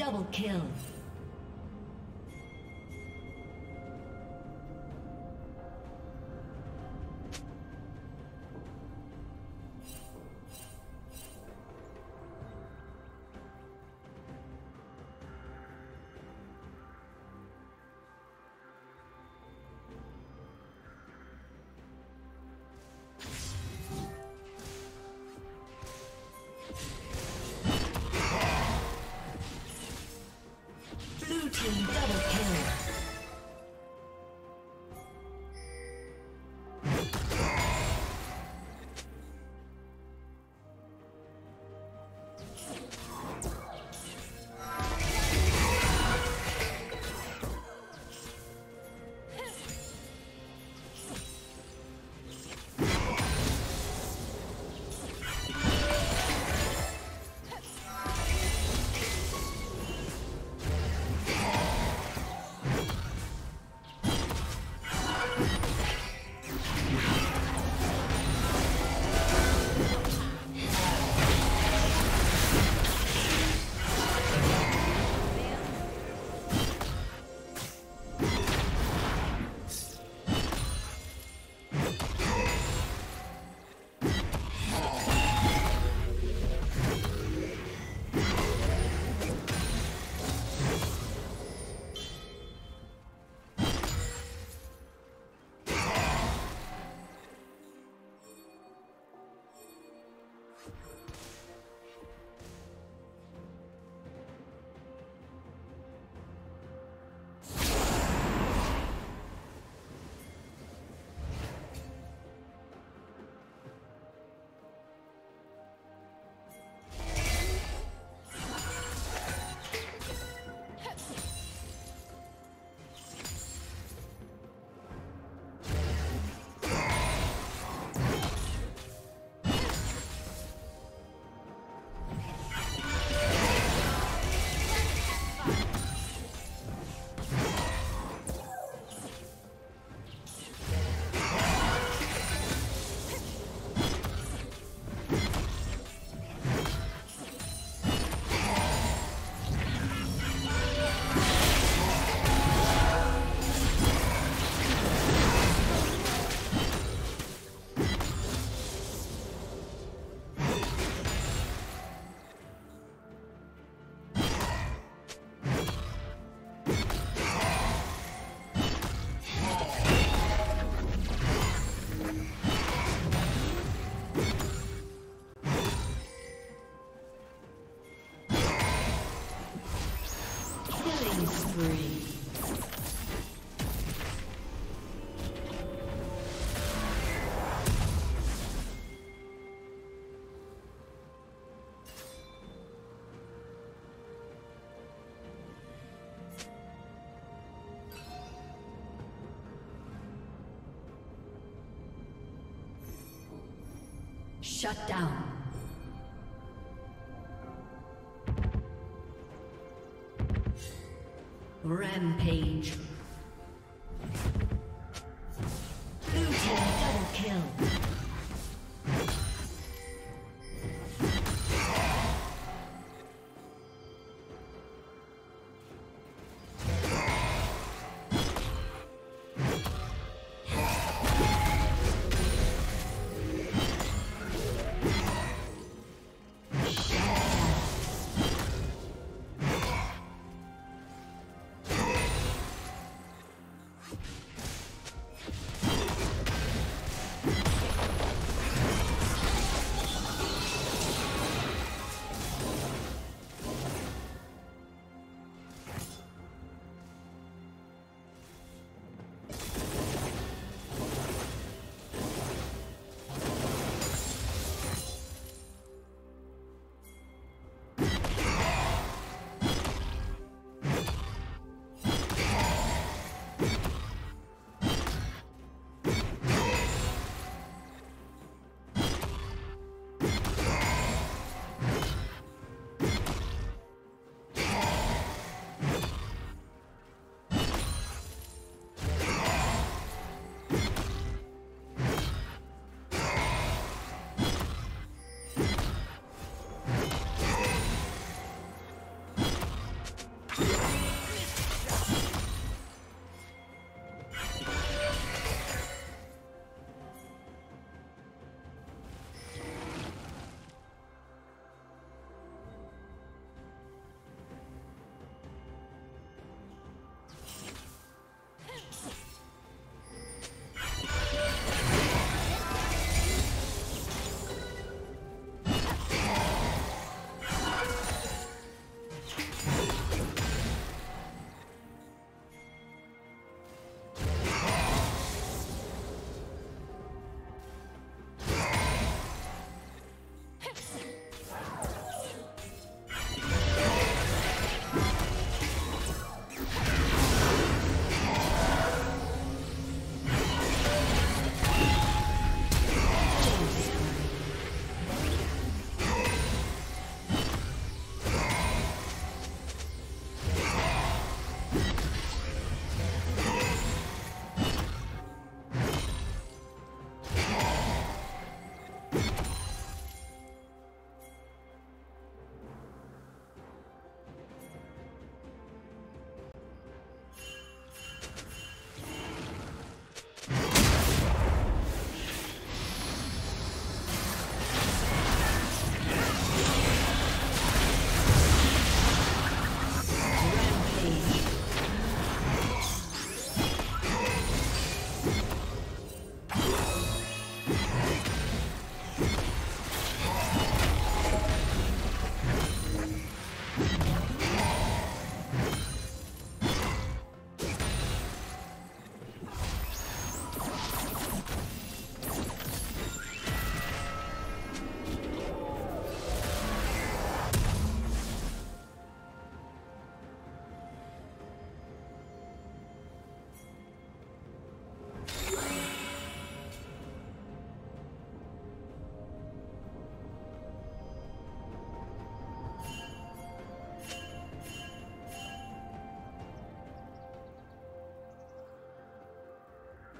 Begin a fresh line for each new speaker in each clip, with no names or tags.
Double kill. Shut down. Rampage.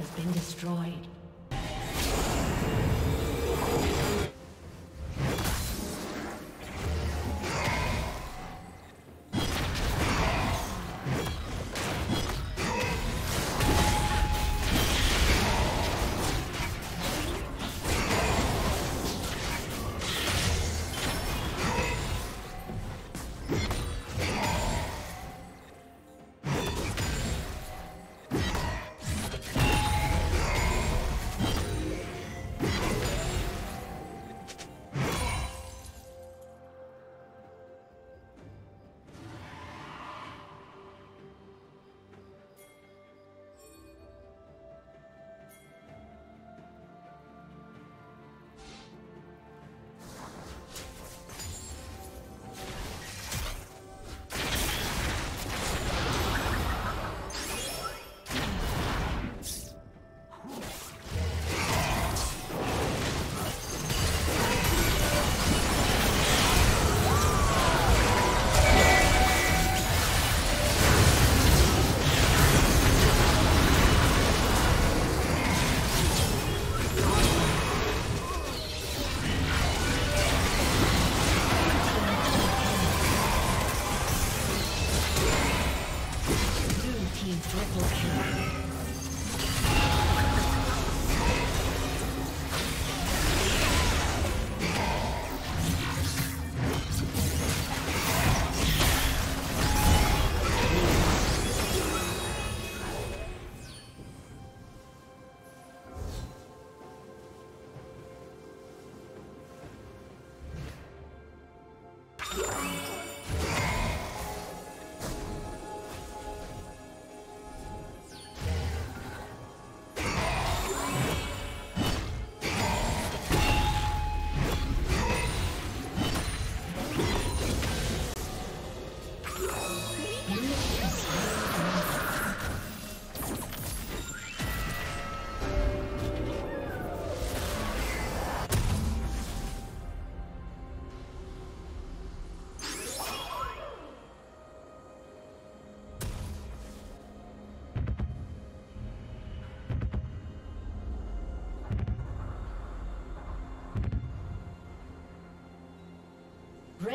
has been destroyed. Yeah.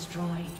Destroyed.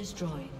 Destroyed.